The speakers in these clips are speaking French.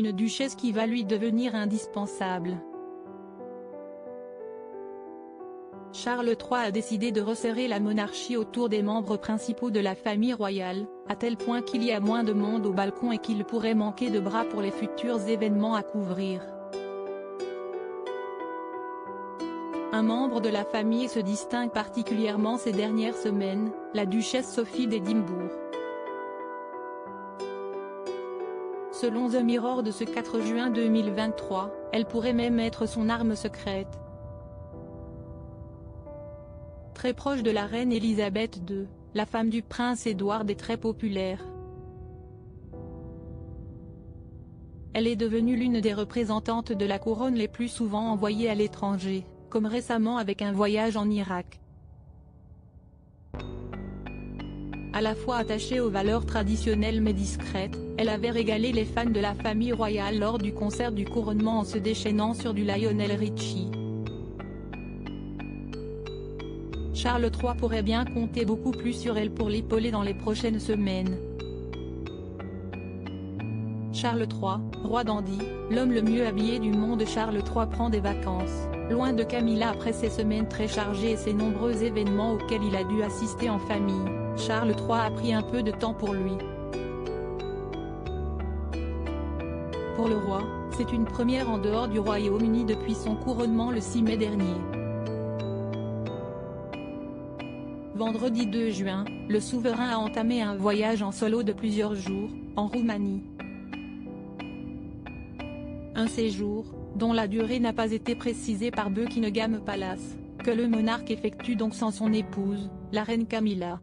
une duchesse qui va lui devenir indispensable. Charles III a décidé de resserrer la monarchie autour des membres principaux de la famille royale, à tel point qu'il y a moins de monde au balcon et qu'il pourrait manquer de bras pour les futurs événements à couvrir. Un membre de la famille se distingue particulièrement ces dernières semaines, la duchesse Sophie d'Édimbourg. Selon The Mirror de ce 4 juin 2023, elle pourrait même être son arme secrète. Très proche de la reine Elisabeth II, la femme du prince Édouard est très populaire. Elle est devenue l'une des représentantes de la couronne les plus souvent envoyées à l'étranger, comme récemment avec un voyage en Irak. À la fois attachée aux valeurs traditionnelles mais discrète, elle avait régalé les fans de la famille royale lors du concert du couronnement en se déchaînant sur du Lionel Richie. Charles III pourrait bien compter beaucoup plus sur elle pour l'épauler dans les prochaines semaines. Charles III, roi d'Andy, l'homme le mieux habillé du monde Charles III prend des vacances, loin de Camilla après ses semaines très chargées et ses nombreux événements auxquels il a dû assister en famille, Charles III a pris un peu de temps pour lui. Pour le roi, c'est une première en dehors du Royaume-Uni depuis son couronnement le 6 mai dernier. Vendredi 2 juin, le souverain a entamé un voyage en solo de plusieurs jours, en Roumanie. Un séjour, dont la durée n'a pas été précisée par Buckingham Palace, que le monarque effectue donc sans son épouse, la reine Camilla.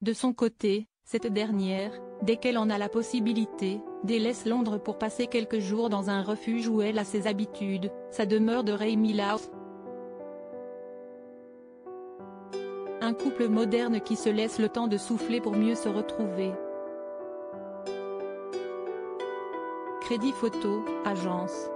De son côté, cette dernière, dès qu'elle en a la possibilité, délaisse Londres pour passer quelques jours dans un refuge où elle a ses habitudes, sa demeure de Raymie House, Un couple moderne qui se laisse le temps de souffler pour mieux se retrouver. Crédit Photo, Agence